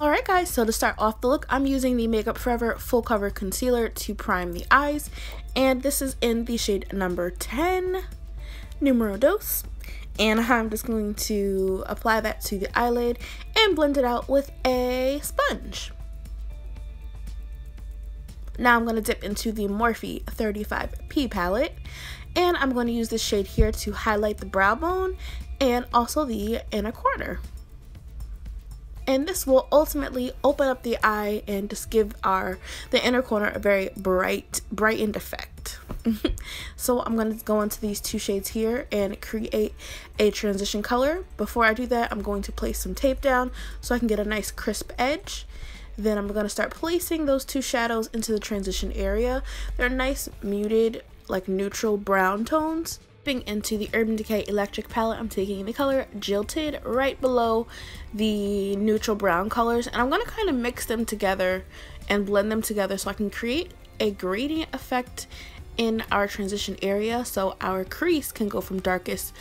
Alright guys, so to start off the look, I'm using the Makeup Forever Full Cover Concealer to prime the eyes. And this is in the shade number 10, Numero Dos. And I'm just going to apply that to the eyelid and blend it out with a sponge. Now I'm going to dip into the Morphe 35P palette. And I'm going to use this shade here to highlight the brow bone and also the inner corner and this will ultimately open up the eye and just give our the inner corner a very bright brightened effect. So I'm going to go into these two shades here and create a transition color. Before I do that I'm going to place some tape down so I can get a nice crisp edge. Then I'm going to start placing those two shadows into the transition area. They're nice muted like neutral brown tones into the Urban Decay Electric palette, I'm taking the color Jilted right below the neutral brown colors and I'm going to kind of mix them together and blend them together so I can create a gradient effect in our transition area so our crease can go from darkest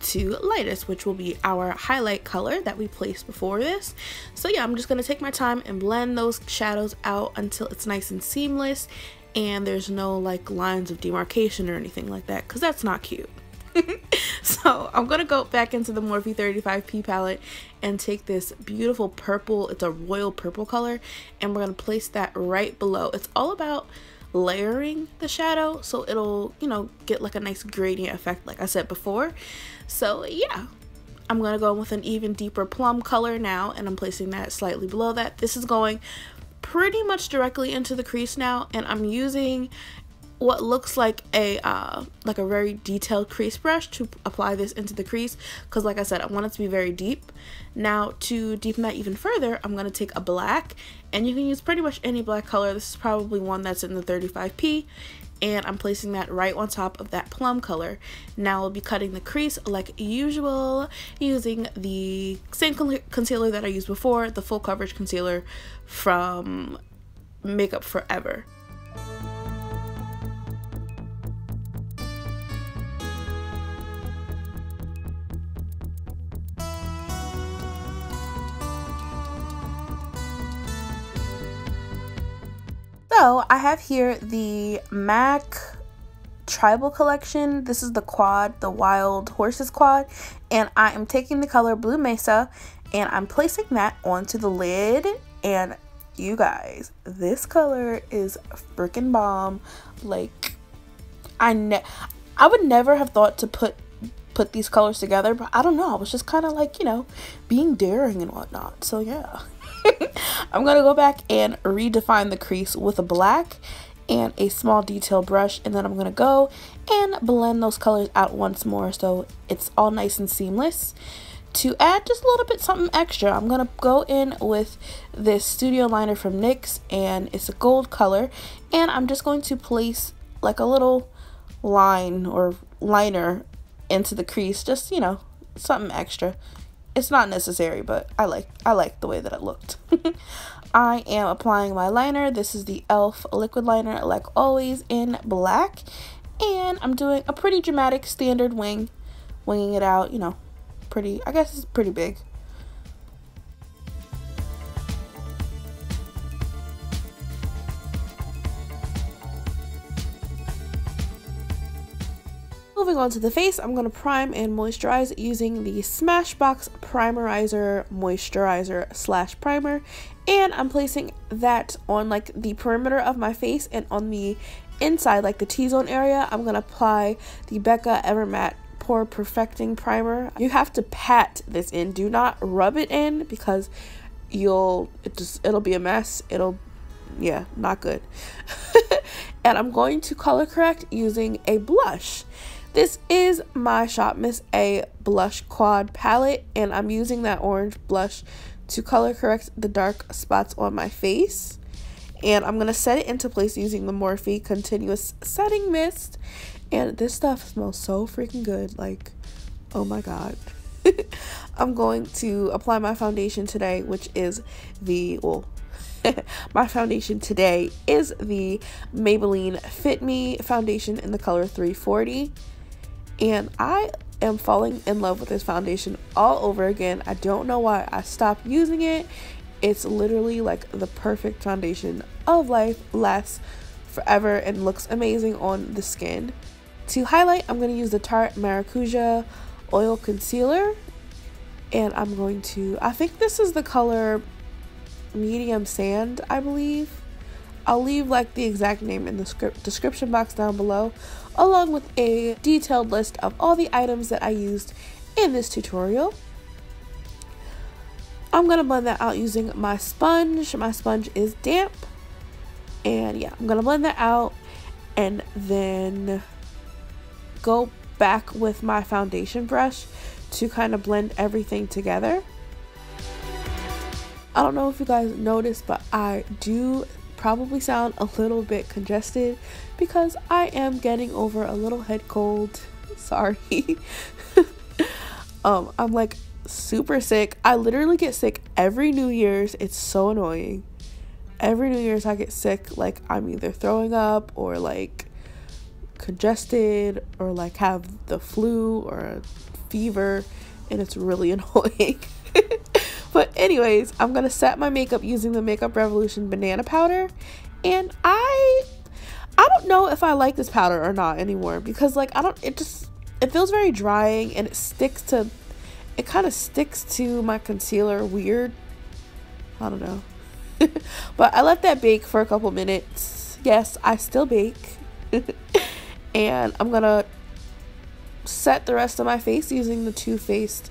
to lightest which will be our highlight color that we placed before this. So yeah I'm just gonna take my time and blend those shadows out until it's nice and seamless and there's no like lines of demarcation or anything like that because that's not cute. so I'm gonna go back into the Morphe 35p palette and take this beautiful purple, it's a royal purple color, and we're gonna place that right below. It's all about layering the shadow so it'll, you know, get like a nice gradient effect like I said before. So yeah, I'm to go with an even deeper plum color now and I'm placing that slightly below that. This is going pretty much directly into the crease now and I'm using what looks like a uh, like a very detailed crease brush to apply this into the crease because like I said I want it to be very deep. Now to deepen that even further I'm going to take a black and you can use pretty much any black color. This is probably one that's in the 35p and I'm placing that right on top of that plum color. Now I'll be cutting the crease like usual using the same concealer that I used before, the full coverage concealer from Makeup Forever. So I have here the MAC tribal collection. This is the quad, the wild horses quad. And I am taking the color Blue Mesa and I'm placing that onto the lid. And you guys, this color is freaking bomb. Like, I ne I would never have thought to put put these colors together, but I don't know. I was just kind of like, you know, being daring and whatnot. So yeah. I'm going to go back and redefine the crease with a black and a small detail brush and then I'm going to go and blend those colors out once more so it's all nice and seamless. To add just a little bit something extra, I'm going to go in with this studio liner from NYX and it's a gold color and I'm just going to place like a little line or liner into the crease, just, you know, something extra it's not necessary, but I like I like the way that it looked. I am applying my liner. This is the e.l.f. liquid liner, like always, in black. And I'm doing a pretty dramatic standard wing, winging it out, you know, pretty, I guess it's pretty big. Moving on to the face, I'm going to prime and moisturize using the Smashbox Primerizer Moisturizer slash primer. And I'm placing that on like the perimeter of my face and on the inside, like the T-zone area, I'm going to apply the Becca Evermatte Pore Perfecting Primer. You have to pat this in. Do not rub it in because you'll, it just, it'll be a mess. It'll yeah, not good. and I'm going to color correct using a blush. This is my Shop Miss A Blush Quad palette, and I'm using that orange blush to color correct the dark spots on my face. And I'm going to set it into place using the Morphe Continuous Setting Mist. And this stuff smells so freaking good. Like, oh my god. I'm going to apply my foundation today, which is the, well, my foundation today is the Maybelline Fit Me foundation in the color 340 and I am falling in love with this foundation all over again. I don't know why I stopped using it It's literally like the perfect foundation of life, lasts forever and looks amazing on the skin. To highlight, I'm going to use the Tarte Maracuja Oil Concealer. And I'm going to, I think this is the color medium sand, I believe. I'll leave like the exact name in the script description box down below, along with a detailed list of all the items that I used in this tutorial. I'm to blend that out using my sponge. My sponge is damp. And yeah, I'm to blend that out and then go back with my foundation brush to kind of blend everything together. I don't know if you guys noticed, but I do probably sound a little bit congested because I am getting over a little head cold. Sorry. um, I'm like super sick. I literally get sick every New Year's. It's so annoying. Every New Year's I get sick. Like I'm either throwing up or like congested or like have the flu or a fever and it's really annoying. But anyways, I'm going to set my makeup using the Makeup Revolution banana powder and I I don't know if I like this powder or not anymore because like I don't it just it feels very drying and it sticks to it kind of sticks to my concealer weird. I don't know. but I let that bake for a couple minutes. Yes, I still bake. and I'm gonna set the rest of my face using the Too Faced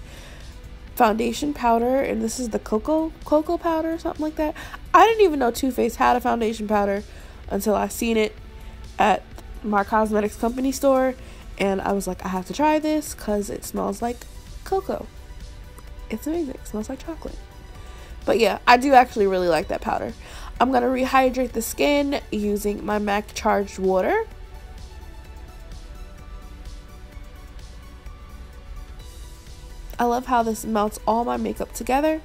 foundation powder and this is the cocoa cocoa powder something like that. I didn't even know Too Faced had a foundation powder until i seen it at my cosmetics company store and i was like i have to try this because it smells like cocoa. It's amazing. It smells like chocolate. But yeah i do actually really like that powder. I'm gonna rehydrate the skin using my mac charged water I love how this melts all my makeup together.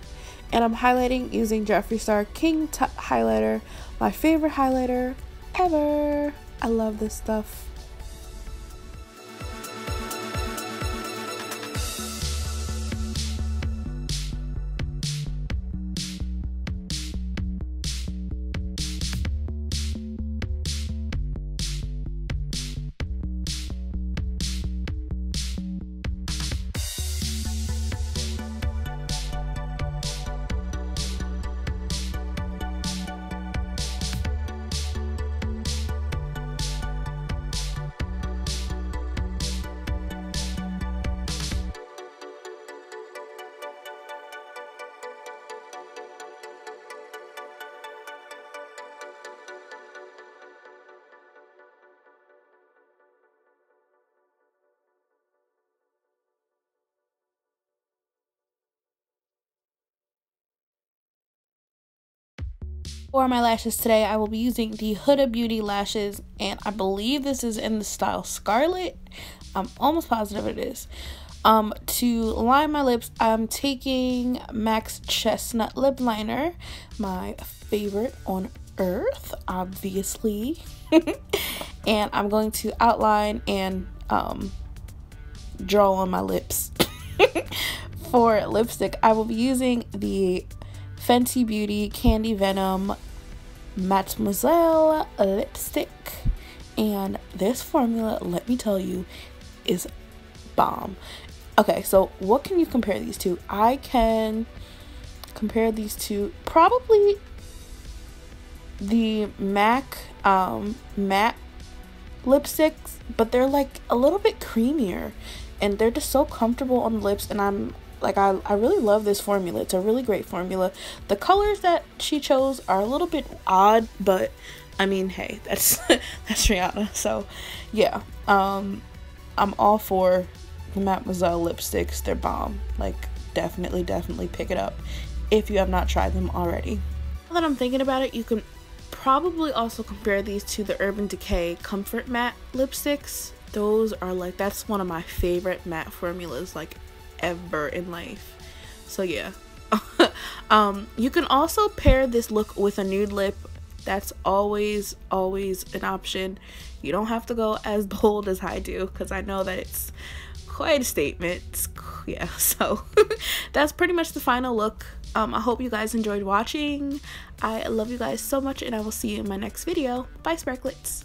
And I'm highlighting using Jeffree Star King highlighter, my favorite highlighter ever. I love this stuff. For my lashes today, I will be using the Huda Beauty lashes, and I believe this is in the style Scarlet. I'm almost positive it is. Um, to line my lips, I'm taking MAC's Chestnut Lip Liner, my favorite on earth, obviously. and I'm going to outline and um, draw on my lips. For lipstick, I will be using the Fenty Beauty Candy Venom MatteMoiselle lipstick. And this formula, let me tell you, is bomb. Okay, so what can you compare these to? I can compare these to probably the MAC um, matte lipsticks, but they're like a little bit creamier and they're just so comfortable on the lips and I'm like I, I really love this formula. It's a really great formula. The colors that she chose are a little bit odd but i mean hey that's that's rihanna. So yeah um i'm all for the MatteMoiselle lipsticks. They're bomb. Like definitely definitely pick it up if you have not tried them already. Now that i'm thinking about it you can probably also compare these to the urban decay comfort matte lipsticks. Those are like that's one of my favorite matte formulas like ever in life. So yeah. um, you can also pair this look with a nude lip. That's always, always an option. You don't have to go as bold as I do because I know that it's quite a statement. yeah, so that's pretty much the final look. Um, I hope you guys enjoyed watching. I love you guys so much and I will see you in my next video. Bye, Sparklets.